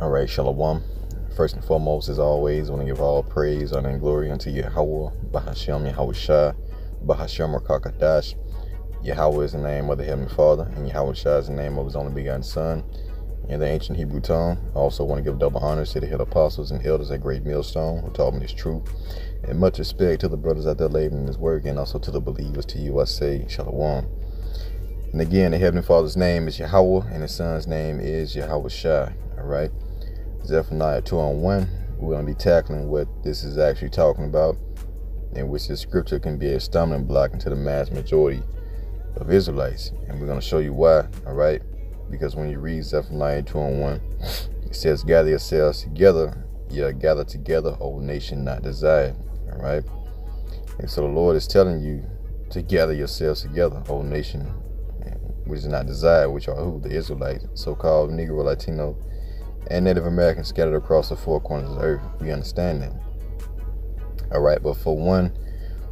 All right, Shalom. First and foremost, as always, I want to give all praise, honor, and glory unto Yahawah, Bahashem, Yahawashi, Bahashem, Rakakadash. Yahawah is the name of the Heavenly Father, and Yahawashi is the name of His only begotten Son. In the ancient Hebrew tongue, I also want to give double honors to the head apostles and elders at Great Millstone who taught me this truth. And much respect to the brothers out there laboring in this work, and also to the believers. To you, I say, Shalom. And again, the Heavenly Father's name is Yahawah, and His Son's name is Yahawashi. All right. Zephaniah 2 on 1. We're going to be tackling what this is actually talking about, in which the scripture can be a stumbling block into the mass majority of Israelites. And we're going to show you why, all right? Because when you read Zephaniah 2 on 1, it says, Gather yourselves together, yeah, gather together, O nation not desired, all right? And so the Lord is telling you to gather yourselves together, O nation, which is not desired, which are who? The Israelites, so called Negro, Latino, and Native Americans scattered across the four corners of the earth. We understand that. All right, but for one,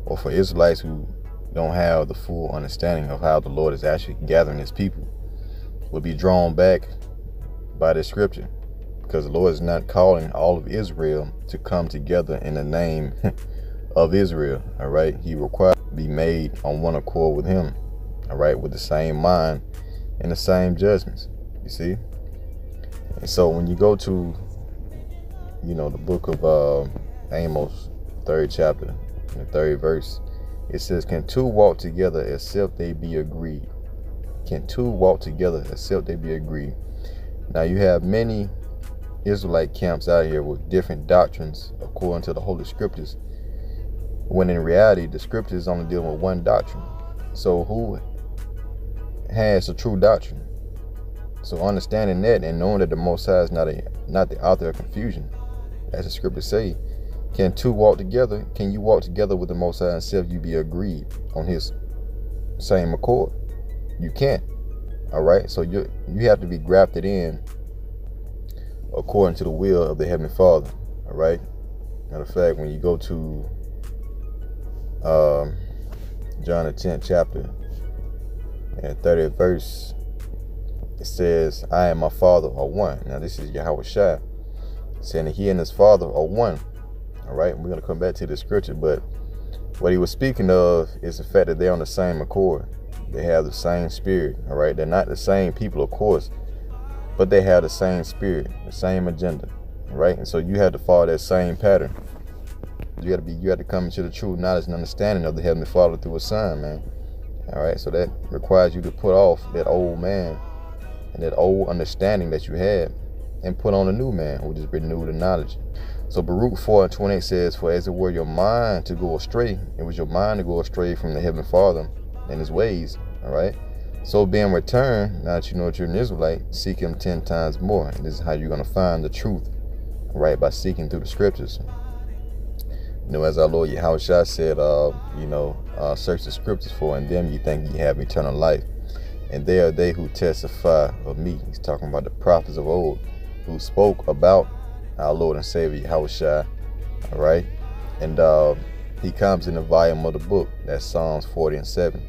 or for Israelites who don't have the full understanding of how the Lord is actually gathering his people, will be drawn back by this scripture. Because the Lord is not calling all of Israel to come together in the name of Israel. All right. He requires to be made on one accord with him. All right, with the same mind and the same judgments. You see? And so when you go to, you know, the book of uh, Amos, third chapter, the third verse, it says, Can two walk together except they be agreed? Can two walk together except they be agreed? Now you have many Israelite camps out here with different doctrines according to the Holy Scriptures, when in reality the Scriptures only deal with one doctrine. So who has the true doctrine? So understanding that and knowing that the Most High is not a not the author of confusion, as the scriptures say, can two walk together? Can you walk together with the Most High and you be agreed on His same accord? You can't. All right. So you you have to be grafted in according to the will of the Heavenly Father. All right. Matter of fact, when you go to um, John the tenth chapter and 30th verse, it says, I and my father are one. Now this is Yahawashi saying that he and his father are one. All right, we're going to come back to the scripture, but what he was speaking of is the fact that they're on the same accord. They have the same spirit. All right, they're not the same people, of course, but they have the same spirit, the same agenda. All right, and so you have to follow that same pattern. You got to be, you have to come into the true knowledge and understanding of the heavenly Father through a Son, man. All right, so that requires you to put off that old man and that old understanding that you had and put on a new man which is renewed in knowledge. So Baruch 4 and 28 says, For as it were your mind to go astray, it was your mind to go astray from the Heavenly Father and his ways. All right. So being returned, now that you know that you're an Israelite, seek him ten times more. And this is how you're going to find the truth, right? By seeking through the scriptures. You know, as our Lord Yahweh said, uh, you know, uh, search the scriptures for, and them you think you have eternal life and they are they who testify of me. He's talking about the prophets of old who spoke about our Lord and Savior Yahushua. All right, and uh, he comes in the volume of the book. That's Psalms 40 and 7.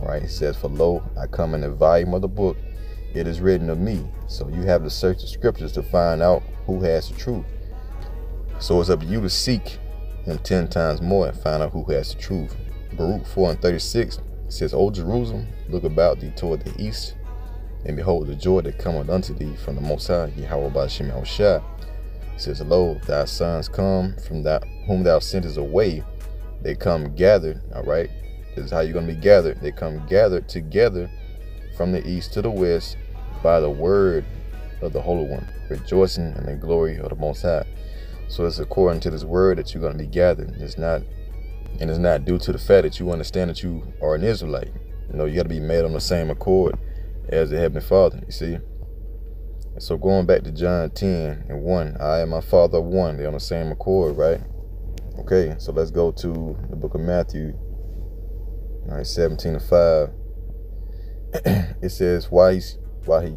All right, he says, "For lo, I come in the volume of the book. It is written of me." So you have to search the scriptures to find out who has the truth. So it's up to you to seek him ten times more and find out who has the truth. Baruch 4 and 36 it says, O Jerusalem, look about thee toward the east, and behold the joy that cometh unto thee from the Most High, Yahweh Bashem It says, Lo, thy sons come from that whom thou sentest away. They come gathered, all right? This is how you're going to be gathered. They come gathered together from the east to the west by the word of the Holy One, rejoicing in the glory of the Most High. So it's according to this word that you're going to be gathered. It's not and it's not due to the fact that you understand that you are an Israelite. You know, you got to be made on the same accord as the Heavenly Father, you see. And so going back to John 10 and 1, I and my Father one. They're on the same accord, right? Okay, so let's go to the book of Matthew, all right, 17 to 5. it says, why he's, why he,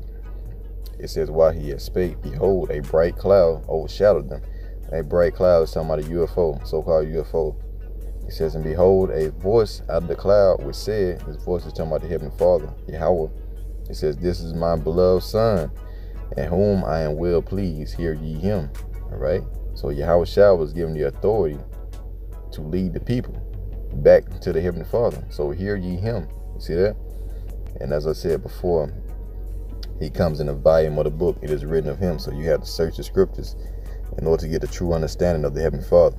it says, why he had spake, behold, a bright cloud overshadowed them. A bright cloud is talking about a UFO, so-called UFO. He says, And behold, a voice out of the cloud which said, His voice is talking about the Heavenly Father, Yahawah. He says, This is my beloved Son, and whom I am well pleased, hear ye him. All right. So Yahawashi was given the authority to lead the people back to the Heavenly Father. So hear ye him. You see that? And as I said before, he comes in a volume of the book. It is written of him. So you have to search the scriptures in order to get a true understanding of the Heavenly Father.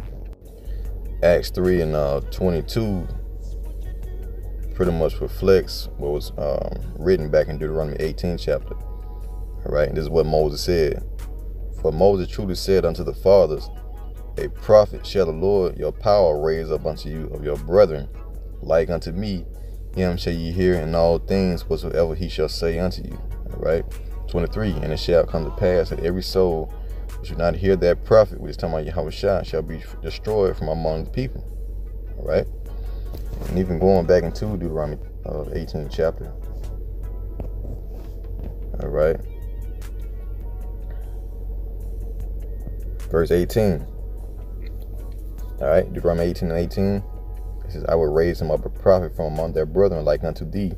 Acts 3 and uh, 22 pretty much reflects what was um, written back in Deuteronomy 18 chapter. All right, and this is what Moses said. For Moses truly said unto the fathers, A prophet shall the Lord your power raise up unto you of your brethren, like unto me, him shall ye hear in all things whatsoever he shall say unto you. All right, 23, and it shall come to pass that every soul should not hear that prophet, which is talking about Yahawashi, shall be destroyed from among the people. All right. And even going back into Deuteronomy uh, 18 chapter. All right. Verse 18. All right, Deuteronomy 18 and 18. It says, I will raise him up a prophet from among their brethren like unto thee,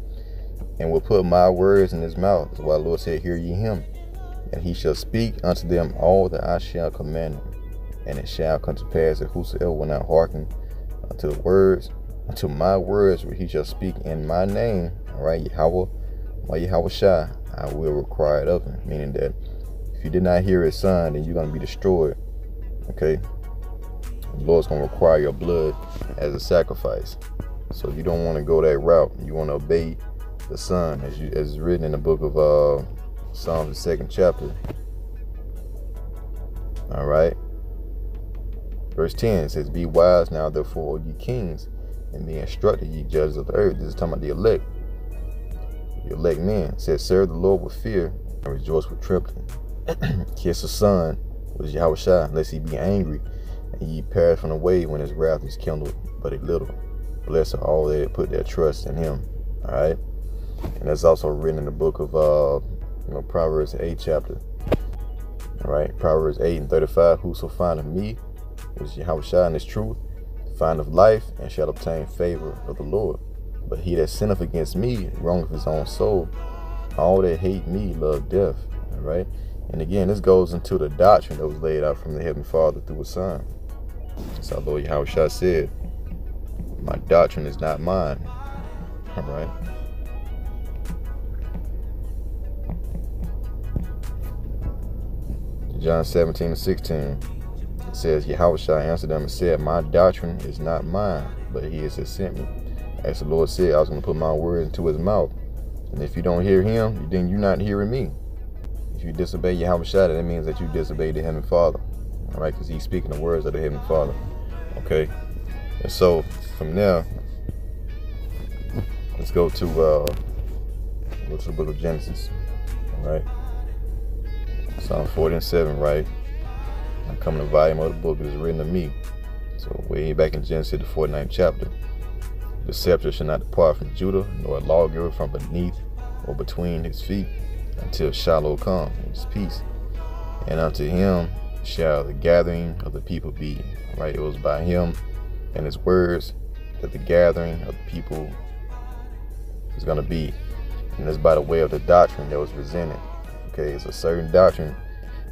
and will put my words in his mouth. That's why the Lord said, Hear ye him. And he shall speak unto them all that I shall command him. And it shall come to pass that whosoever will not hearken unto the words unto my words which he shall speak in my name, all right, Yahweh, my Yahawashi, I will require it of him. Meaning that if you did not hear his son, then you're going to be destroyed. Okay? The Lord's going to require your blood as a sacrifice. So you don't want to go that route. You want to obey the son, as you as written in the book of uh, Psalms, the second chapter. All right. Verse 10 says, Be wise now, therefore, ye kings, and be instructed, ye judges of the earth. This is talking about the elect. The elect men Says, Serve the Lord with fear and rejoice with trembling. Kiss the Son with Yahawashi, lest he be angry, and ye perish from the way when his wrath is kindled but a little. Blessed are all that put their trust in him. All right. And that's also written in the book of uh, you know, Proverbs 8 chapter. All right, Proverbs 8 and 35. Whoso findeth me, which Yahawashi in his truth, findeth life and shall obtain favor of the Lord. But he that sinneth against me wrongeth his own soul. All that hate me love death. All right. And again, this goes into the doctrine that was laid out from the Heavenly Father through His Son. Our Lord Yahweh said, My doctrine is not mine. All right. John 17 and 16 says, Yahweh answer them and said, My doctrine is not mine, but he is sent me. As the Lord said, I was going to put my words into his mouth. And if you don't hear him, then you're not hearing me. If you disobey Yahweh that means that you disobey the Heavenly Father. All right, because he's speaking the words of the Heavenly Father. Okay? And so, from there, let's go to uh, go to the book of Genesis. All right? Psalm 40 and 7, right? Come in the volume of the book is written to me. So way back in Genesis, the 49th chapter. The scepter shall not depart from Judah, nor a lawgiver from beneath or between his feet, until Shiloh come, which is peace. And unto him shall the gathering of the people be. Right? It was by him and his words that the gathering of the people is going to be. And it's by the way of the doctrine that was presented. Okay, it's a certain doctrine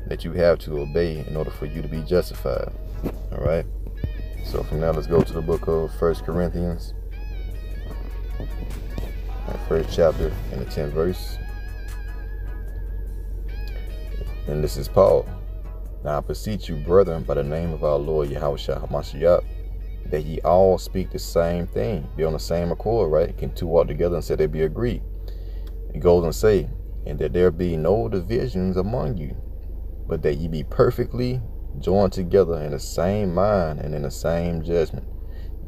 that you have to obey in order for you to be justified. All right. So from now, let's go to the book of First Corinthians, first chapter and the tenth verse. And this is Paul. Now I beseech you, brethren, by the name of our Lord Yahweh HaMashiach, that ye all speak the same thing, be on the same accord, right? Can two walk together and say they be agreed? It goes and say, and that there be no divisions among you, but that ye be perfectly joined together in the same mind and in the same judgment.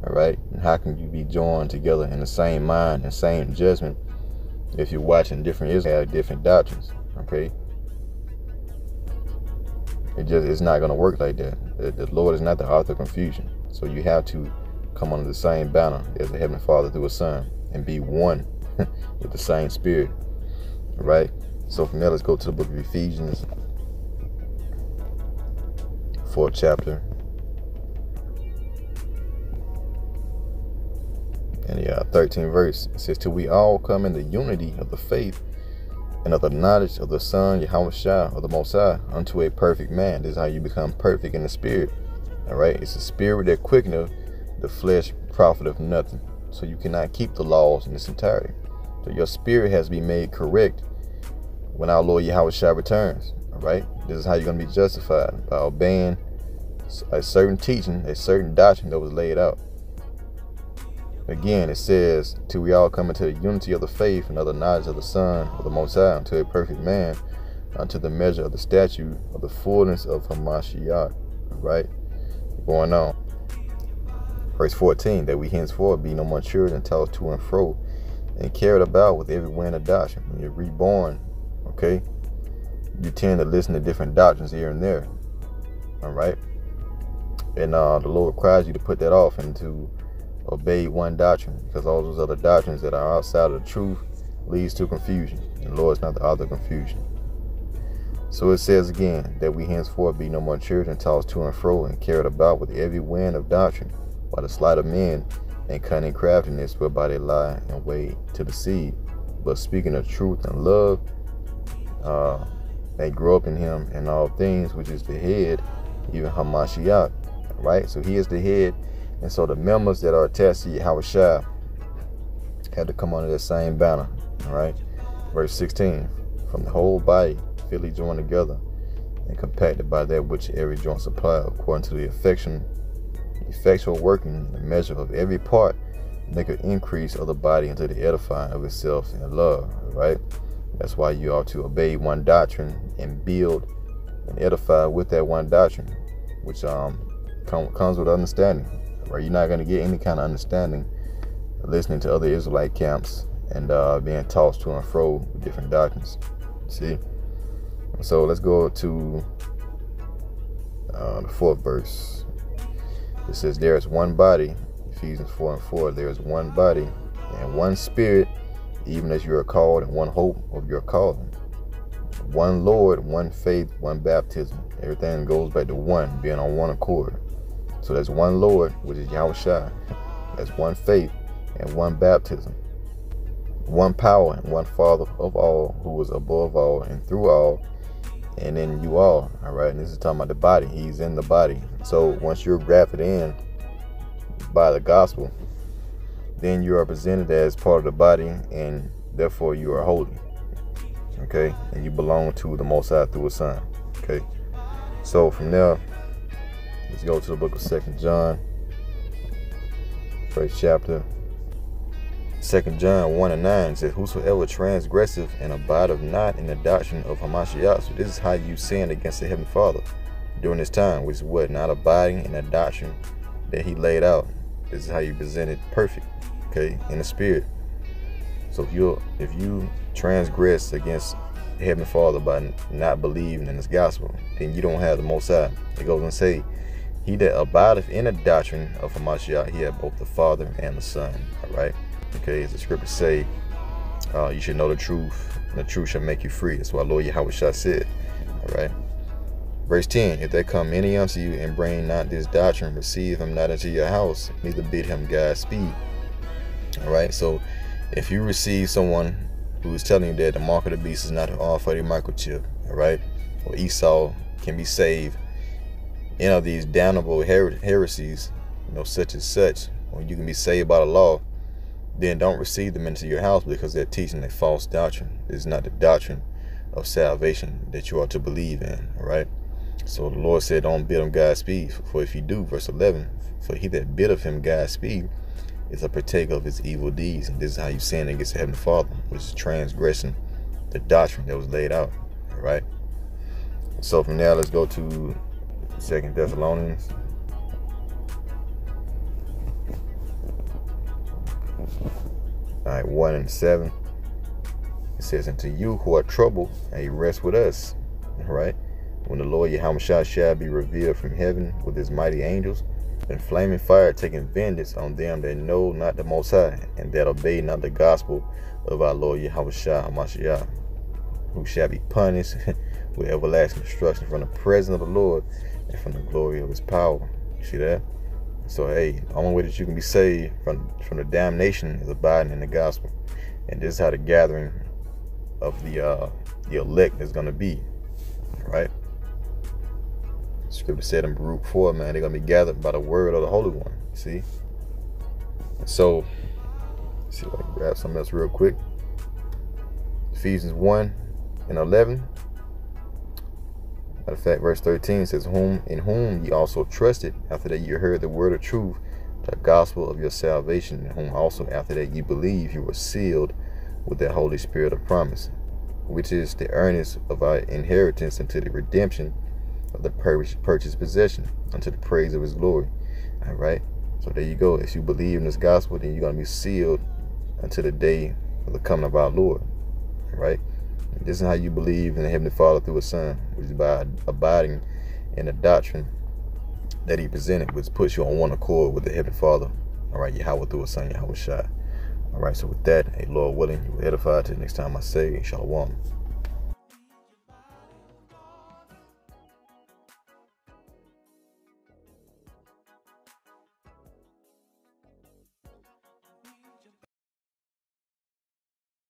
All right. And how can you be joined together in the same mind and same judgment if you're watching different Israel different doctrines? Okay. It just it's not gonna work like that. The, the Lord is not the author of confusion. So you have to come under the same banner as the Heavenly Father through a Son and be one with the same spirit. Right. So from there, let's go to the book of Ephesians, fourth chapter. And yeah, 13 verse it says, Till we all come in the unity of the faith and of the knowledge of the Son, Yahawashi, of the Most High, unto a perfect man. This is how you become perfect in the spirit. All right, it's the spirit that quickeneth, the flesh profiteth nothing. So you cannot keep the laws in its entirety. So your spirit has to be made correct when our Lord Yahawashi returns. All right, this is how you're going to be justified by obeying a certain teaching, a certain doctrine that was laid out. Again, it says, till we all come into the unity of the faith and of the knowledge of the Son of the Most High, unto a perfect man, unto the measure of the statue of the fullness of Hamashiach. Right? Going on. Verse 14, that we henceforth be no more children tossed to and fro and carried about with every wind of doctrine. When you're reborn, okay, you tend to listen to different doctrines here and there. All right? And uh, the Lord requires you to put that off and to obey one doctrine because all those other doctrines that are outside of the truth leads to confusion. And the Lord is not the author of confusion. So it says again that we henceforth be no more children tossed to and fro and carried about with every wind of doctrine by the sleight of men and cunning craftiness whereby they lie and wait to deceive. But speaking of truth and love, uh, they grow up in him in all things, which is the head, even Hamashiach. Right? So he is the head and so the members that are attached to Yahawashi had to come under that same banner. All right. Verse 16. From the whole body, fitly joined together and compacted by that which every joint supply, according to the affection, effectual working, the measure of every part, make an increase of the body into the edifying of itself in love. Right. That's why you are to obey one doctrine and build and edify with that one doctrine, which um come, comes with understanding right? You're not going to get any kind of understanding listening to other Israelite camps and uh, being tossed to and fro with different doctrines. See? So let's go to uh, the fourth verse. It says, There is one body, Ephesians 4 and 4, there is one body and one spirit, even as you are called, and one hope of your calling. One Lord, one faith, one baptism. Everything goes back to one, being on one accord. So there's one Lord, which is Yahweh. There's one faith and one baptism. One power and one Father of all, who is above all and through all, and then you all. All right. And this is talking about the body. He's in the body. So once you're grafted in by the gospel, then you are presented as part of the body, and therefore you are holy. Okay. And you belong to the Most High through a Son. Okay. So from there, Let's go to the book of Second John, first chapter. Second John 1 and 9 says, Whosoever transgressive and abideth not in the doctrine of Hamashiach. So this is how you sin against the Heavenly Father during this time, which is what? Not abiding in the doctrine that he laid out. This is how you present it perfect, okay, in the spirit. So if you if you transgress against Heavenly Father by not believing in this gospel, then you don't have the most high. It goes and say, he that abideth in the doctrine of Hamashiach, he had both the Father and the Son. All right. Okay, as the scriptures say, uh, you should know the truth, and the truth shall make you free. That's what Lord Yahweh Shah said. All right. Verse 10 If there come any unto you and bring not this doctrine, receive him not into your house, neither bid him Godspeed. All right. So if you receive someone who is telling you that the mark of the beast is not all for the microchip, all right, or Esau can be saved you know these damnable her- heresies, you know, such as such, when you can be saved by the law, then don't receive them into your house because they're teaching a false doctrine. It's not the doctrine of salvation that you are to believe in. All right. So the Lord said, Don't bid him Godspeed. For if you do, verse 11, for he that bid of him Godspeed is a partaker of his evil deeds. And this is how you sin against the Heavenly Father, which is transgressing the doctrine that was laid out. All right. So from now, let's go to Second Thessalonians. All right, one and seven. It says, "Unto you who are troubled, and you rest with us." All right. When the Lord Yahweh shall be revealed from heaven with his mighty angels, and flaming fire taking vengeance on them that know not the Most High, and that obey not the gospel of our Lord Yahawashi who shall be punished with everlasting destruction from the presence of the Lord and from the glory of his power. You see that? So hey, the only way that you can be saved from from the damnation is abiding in the gospel. And this is how the gathering of the uh, the elect is going to be. Right? Scripture said in Baruch 4, man, they're going to be gathered by the word of the Holy One. See? So, see if I can grab something else real quick. Ephesians 1 and 11. Of fact, verse 13 says, Whom in whom ye also trusted, after that you heard the word of truth, the gospel of your salvation, in whom also after that you believe you were sealed with the Holy Spirit of promise, which is the earnest of our inheritance unto the redemption of the purchased possession, unto the praise of his glory. All right. So there you go. If you believe in this gospel, then you're going to be sealed until the day of the coming of our Lord. All right. This is how you believe in the Heavenly Father through His Son, which is by abiding in the doctrine that He presented, which puts you on one accord with the Heavenly Father. All right, Yahawah through His Son, Yahawashi. All right, so with that, hey, Lord willing, you will edify till next time I say, Shalom.